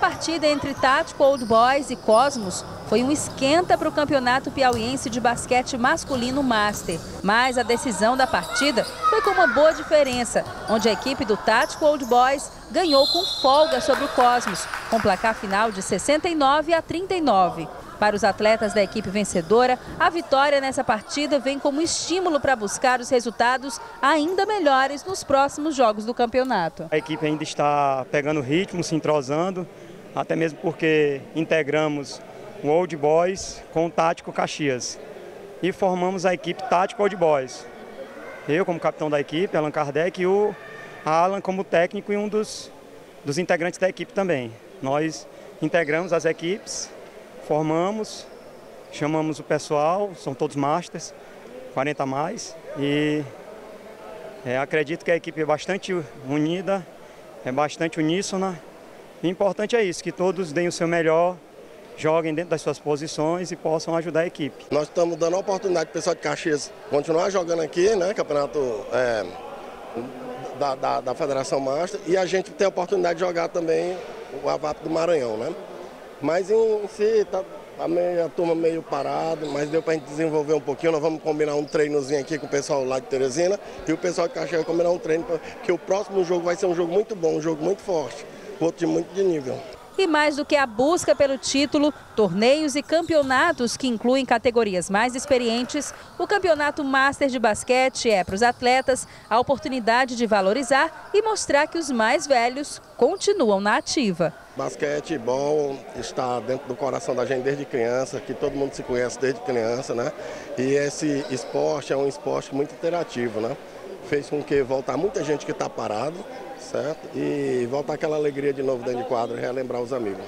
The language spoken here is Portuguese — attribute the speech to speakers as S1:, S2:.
S1: partida entre Tático Old Boys e Cosmos foi um esquenta para o Campeonato Piauiense de Basquete Masculino Master. Mas a decisão da partida foi com uma boa diferença, onde a equipe do Tático Old Boys ganhou com folga sobre o Cosmos, com placar final de 69 a 39. Para os atletas da equipe vencedora, a vitória nessa partida vem como estímulo para buscar os resultados ainda melhores nos próximos jogos do campeonato.
S2: A equipe ainda está pegando ritmo, se entrosando, até mesmo porque integramos o Old Boys com o Tático Caxias e formamos a equipe Tático Old Boys. Eu como capitão da equipe, Alan Kardec, e o Alan como técnico e um dos, dos integrantes da equipe também. Nós integramos as equipes formamos, chamamos o pessoal, são todos masters, 40 a mais, e é, acredito que a equipe é bastante unida, é bastante uníssona. O importante é isso, que todos deem o seu melhor, joguem dentro das suas posições e possam ajudar a equipe.
S3: Nós estamos dando a oportunidade para o pessoal de Caxias continuar jogando aqui, né, campeonato é, da, da, da, Federação Master, e a gente tem a oportunidade de jogar também o AVAP do Maranhão, né? Mas em si, tá, tá meio, a turma meio parada, mas deu para a gente desenvolver um pouquinho. Nós vamos combinar um treinozinho aqui com o pessoal lá de Teresina e o pessoal de Caxias vai combinar um treino, que o próximo jogo vai ser um jogo muito bom, um jogo muito forte, de muito de nível.
S1: E mais do que a busca pelo título, torneios e campeonatos que incluem categorias mais experientes, o Campeonato Master de Basquete é para os atletas a oportunidade de valorizar e mostrar que os mais velhos continuam na ativa.
S3: Basquetebol está dentro do coração da gente desde criança, que todo mundo se conhece desde criança, né? E esse esporte é um esporte muito interativo, né? Fez com que voltar muita gente que está parado certo? E voltar aquela alegria de novo dentro de quadro, relembrar os amigos.